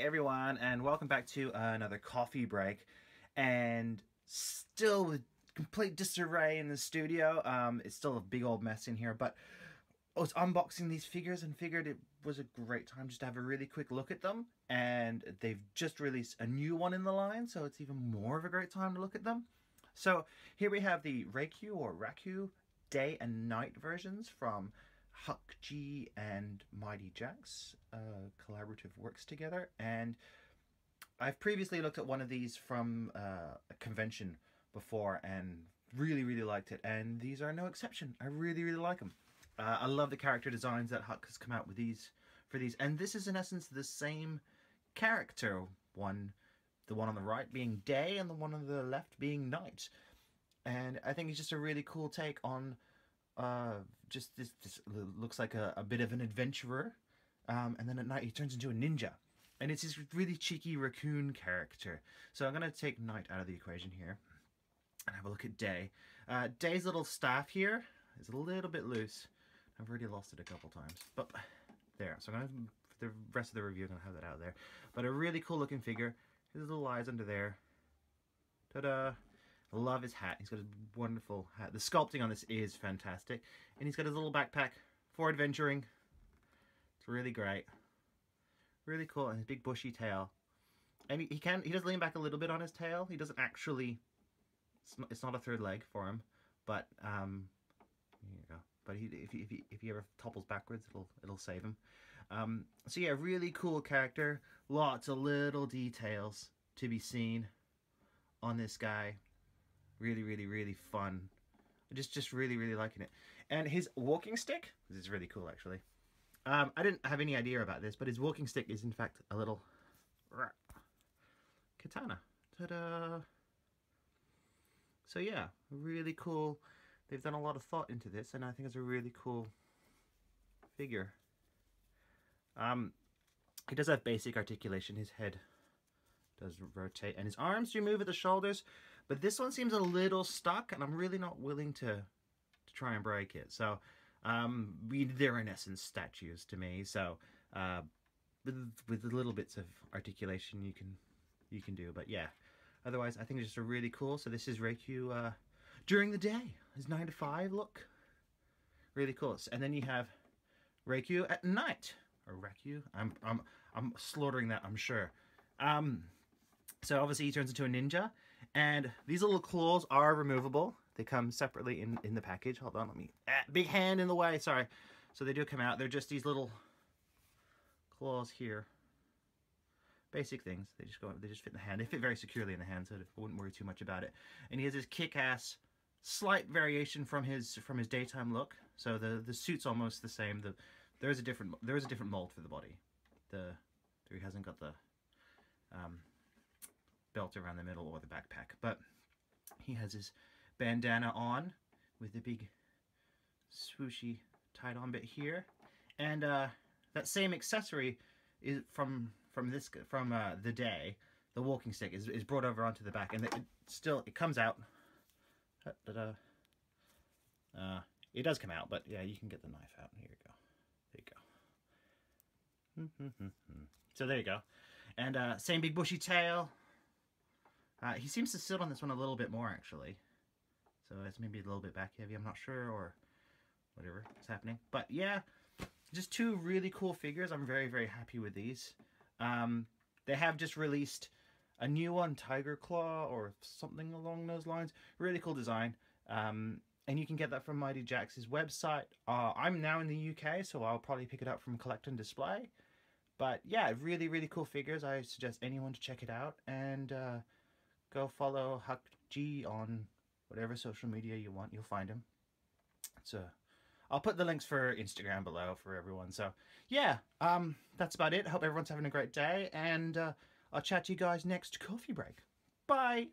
everyone, and welcome back to another coffee break. And still with complete disarray in the studio. Um, it's still a big old mess in here, but I was unboxing these figures and figured it was a great time just to have a really quick look at them. And they've just released a new one in the line, so it's even more of a great time to look at them. So here we have the Reikyu or Raku day and night versions from Huck Gee and Mighty Jaxx uh, collaborative works together. And I've previously looked at one of these from uh, a convention before and really, really liked it. And these are no exception. I really, really like them. Uh, I love the character designs that Huck has come out with these for these. And this is in essence the same character one. The one on the right being day and the one on the left being night. And I think it's just a really cool take on uh, just this, this looks like a, a bit of an adventurer. Um, and then at night he turns into a ninja. And it's this really cheeky raccoon character. So I'm going to take night out of the equation here and have a look at day. Uh, day's little staff here is a little bit loose. I've already lost it a couple times. But there. So I'm going to, for the rest of the review, I'm going to have that out there. But a really cool looking figure. His little eyes under there. Ta-da! Love his hat. He's got a wonderful hat. The sculpting on this is fantastic. And he's got his little backpack for adventuring. It's really great. Really cool. And his big bushy tail. And he, he can he does lean back a little bit on his tail. He doesn't actually it's not, it's not a third leg for him. But um you go. But he, if, he, if, he, if he ever topples backwards, it'll it'll save him. Um, so yeah, really cool character. Lots of little details to be seen on this guy really, really, really fun. Just, just really, really liking it. And his walking stick, this is really cool actually. Um, I didn't have any idea about this, but his walking stick is in fact a little katana. Ta-da! So yeah, really cool. They've done a lot of thought into this, and I think it's a really cool figure. Um, he does have basic articulation. His head does rotate and his arms do move at the shoulders but this one seems a little stuck and I'm really not willing to to try and break it. So um, they're in essence statues to me so uh, with, with the little bits of articulation you can you can do but yeah. Otherwise I think it's just a really cool so this is Reikyu uh, during the day. His 9 to 5 look. Really cool. And then you have Reikyu at night. Or Reikyu I'm, I'm, I'm slaughtering that I'm sure. Um, so obviously he turns into a ninja. And these little claws are removable. They come separately in, in the package. Hold on, let me... Ah, big hand in the way, sorry. So they do come out. They're just these little claws here. Basic things. They just go. They just fit in the hand. They fit very securely in the hand, so I wouldn't worry too much about it. And he has this kick-ass, slight variation from his from his daytime look. So the the suit's almost the same. The there is a different there is a different mold for the body. The he hasn't got the um, belt around the middle or the backpack. But he has his bandana on with the big swooshy tied on bit here. And uh, that same accessory is from from this from uh, the day. The walking stick is, is brought over onto the back, and it still it comes out. Uh, it does come out, but yeah, you can get the knife out. Here you go. There you go. so there you go. And uh, same big bushy tail, uh, he seems to sit on this one a little bit more, actually. So it's maybe a little bit back heavy, I'm not sure, or whatever is happening. But yeah, just two really cool figures. I'm very, very happy with these. Um, they have just released a new one, Tiger Claw, or something along those lines. Really cool design. Um, and you can get that from Mighty Jaxx's website. Uh, I'm now in the UK, so I'll probably pick it up from Collect and Display. But yeah, really, really cool figures. I suggest anyone to check it out. And uh, go follow Huck Gee on whatever social media you want. You'll find him. So I'll put the links for Instagram below for everyone. So yeah, um, that's about it. Hope everyone's having a great day, and uh, I'll chat to you guys next coffee break. Bye.